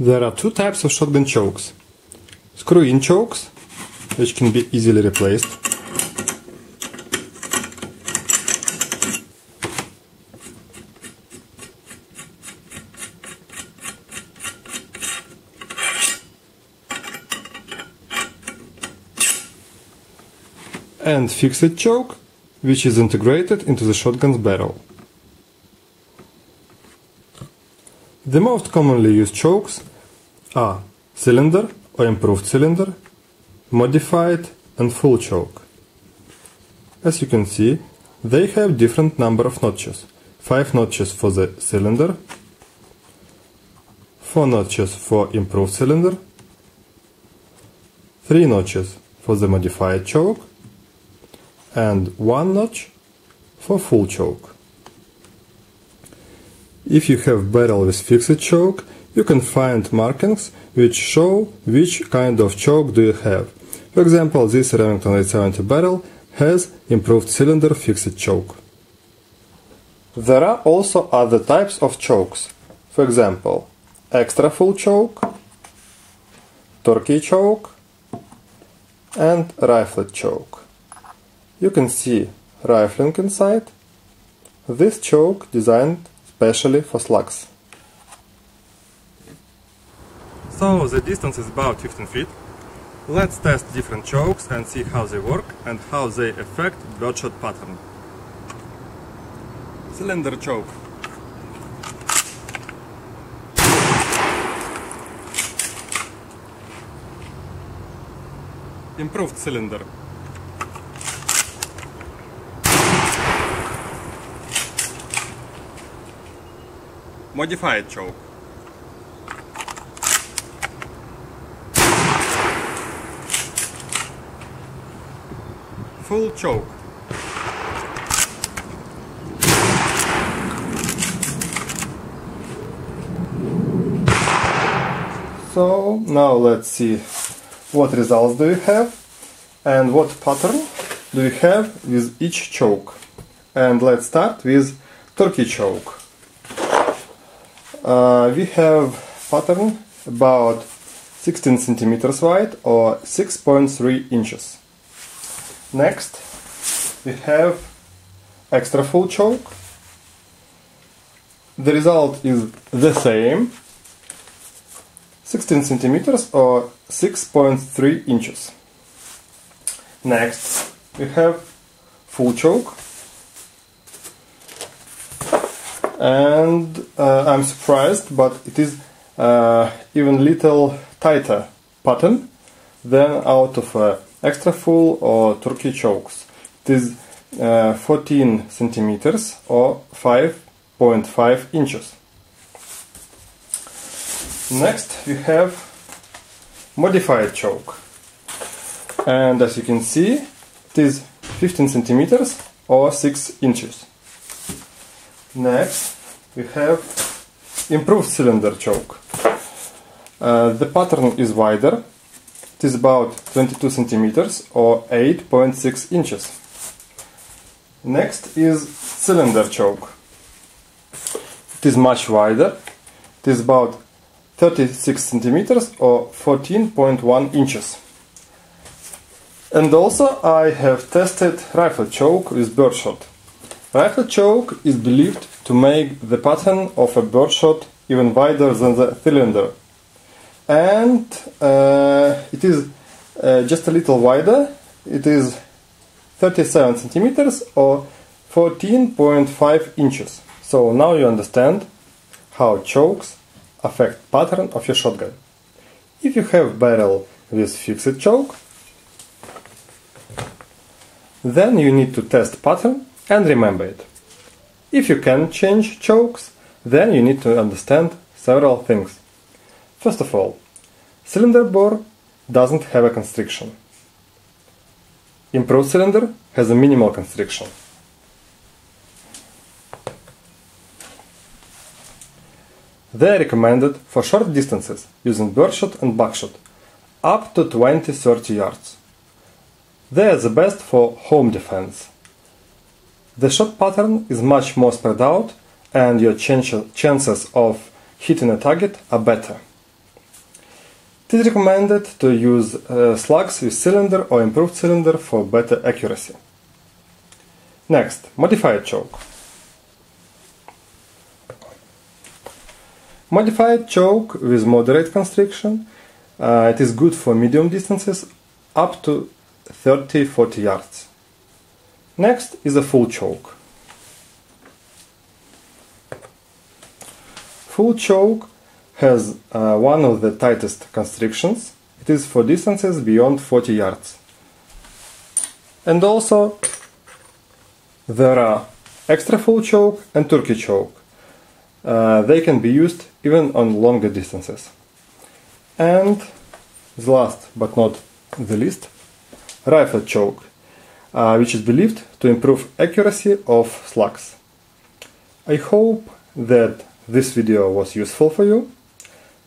There are two types of shotgun chokes. Screw-in chokes, which can be easily replaced. And fixed choke, which is integrated into the shotgun's barrel. The most commonly used chokes are cylinder or improved cylinder, modified and full choke. As you can see, they have different number of notches. 5 notches for the cylinder, 4 notches for improved cylinder, 3 notches for the modified choke, and 1 notch for full choke. If you have barrel with fixed choke, you can find markings which show which kind of choke do you have. For example, this Remington 870 barrel has improved cylinder fixed choke. There are also other types of chokes. For example, extra full choke, turkey choke, and rifled choke. You can see rifling inside. This choke designed especially for slugs. So the distance is about 15 feet. Let's test different chokes and see how they work and how they affect birdshot pattern. Cylinder choke. Improved cylinder. Modified choke. Full choke. So now let's see what results do you have and what pattern do you have with each choke. And let's start with turkey choke. Uh, we have pattern about 16 centimeters wide or 6.3 inches. Next we have extra full choke. The result is the same 16 centimeters or 6.3 inches. Next we have full choke and uh, I'm surprised but it is uh, even little tighter pattern than out of uh, extra full or turkey chokes. It is uh, 14 centimeters or 5.5 inches. Next we have modified choke and as you can see it is 15 centimeters or 6 inches. Next we have improved cylinder choke. Uh, the pattern is wider, it is about 22 centimeters or 8.6 inches. Next is cylinder choke. It is much wider, it is about 36 centimeters or 14.1 inches. And also I have tested rifle choke with birdshot. Rifle choke is believed to make the pattern of a birdshot even wider than the cylinder. And uh, it is uh, just a little wider. It is 37 centimeters or 14.5 inches. So now you understand how chokes affect pattern of your shotgun. If you have barrel with fixed choke, then you need to test pattern and remember it. If you can change chokes, then you need to understand several things. First of all, cylinder bore doesn't have a constriction. Improved cylinder has a minimal constriction. They are recommended for short distances using birdshot and buckshot, up to 20-30 yards. They are the best for home defense. The shot pattern is much more spread out and your chances of hitting a target are better. It is recommended to use uh, slugs with cylinder or improved cylinder for better accuracy. Next, modified choke. Modified choke with moderate constriction. Uh, it is good for medium distances up to 30-40 yards. Next is a full choke. Full choke has uh, one of the tightest constrictions. It is for distances beyond 40 yards. And also there are extra full choke and turkey choke. Uh, they can be used even on longer distances. And the last but not the least, rifle choke, uh, which is believed to improve accuracy of slugs. I hope that this video was useful for you.